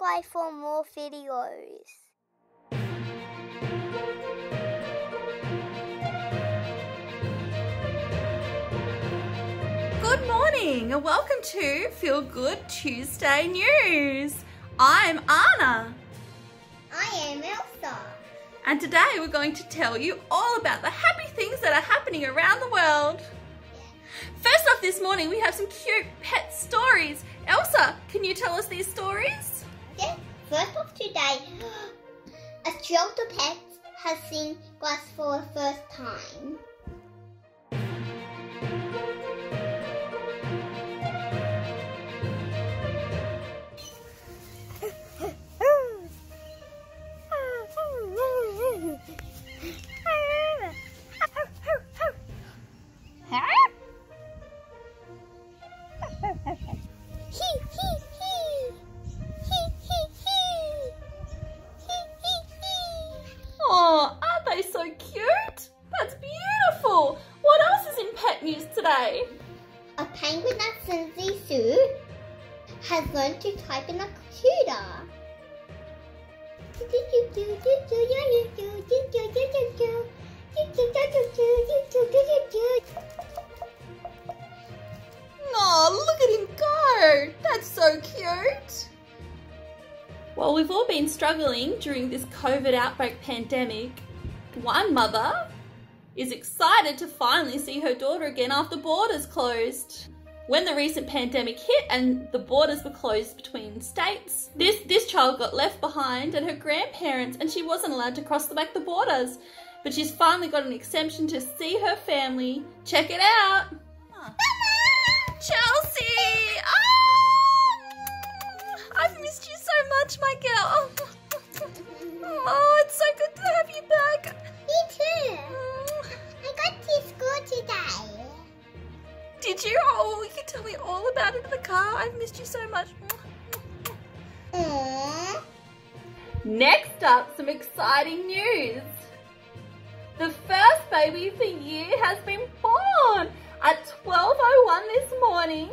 subscribe for more videos. Good morning and welcome to Feel Good Tuesday News. I'm Anna I am Elsa. and today we're going to tell you all about the happy things that are happening around the world. First off this morning we have some cute pet stories. Elsa, can you tell us these stories? Okay, first of today, a shelter pet has seen glass for the first time. A penguin at Cincy Zoo has learned to type in a computer. Oh, look at him go! That's so cute! While we've all been struggling during this COVID outbreak pandemic. One mother is excited to finally see her daughter again after borders closed. When the recent pandemic hit and the borders were closed between states, this, this child got left behind and her grandparents, and she wasn't allowed to cross the back the borders. But she's finally got an exemption to see her family. Check it out! Chelsea! Oh, I've missed you so much, my girl. Oh, it's so good to have you back. Did you? Oh, you can tell me all about it in the car. I've missed you so much. Aww. Next up, some exciting news. The first baby of the year has been born at 12.01 this morning.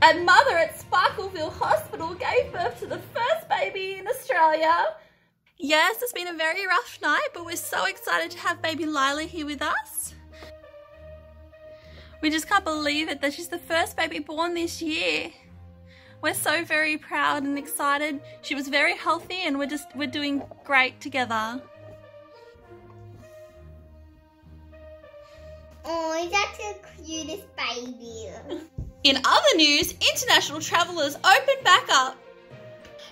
And mother at Sparkleville Hospital gave birth to the first baby in Australia. Yes, it's been a very rough night, but we're so excited to have baby Lila here with us. We just can't believe it that she's the first baby born this year. We're so very proud and excited. She was very healthy and we're just we're doing great together. Oh, that's the cutest baby. In other news, international travellers open back up.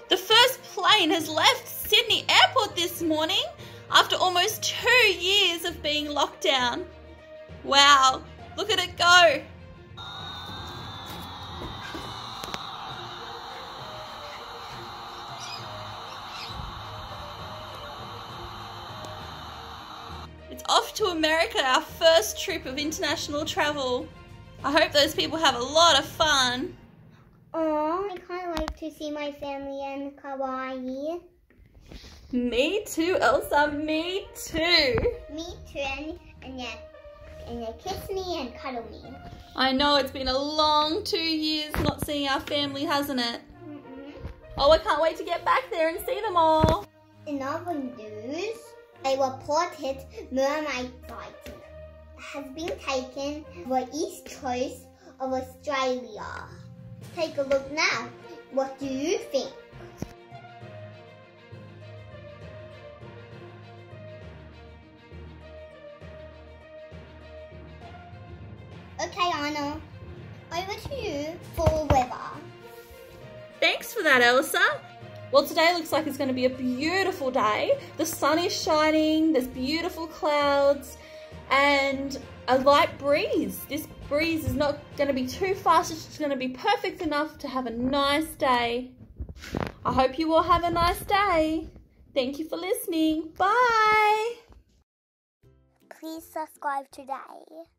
The first plane has left Sydney Airport this morning after almost two years of being locked down. Wow, look at it go. It's off to America, our first trip of international travel. I hope those people have a lot of fun. Oh, I can't wait to see my family in Kauai. Me too, Elsa, me too. Me too, and, and yeah, and yeah, kiss me and cuddle me. I know it's been a long two years not seeing our family, hasn't it? Mm-mm. Oh, I can't wait to get back there and see them all. In other news, a reported mermaid sighting has been taken the east coast of Australia. Take a look now. What do you think? Okay, Anna. Over to you for weather. Thanks for that, Elsa. Well, today looks like it's going to be a beautiful day. The sun is shining, there's beautiful clouds, and a light breeze. This breeze is not going to be too fast, it's just going to be perfect enough to have a nice day. I hope you all have a nice day. Thank you for listening. Bye. Please subscribe today.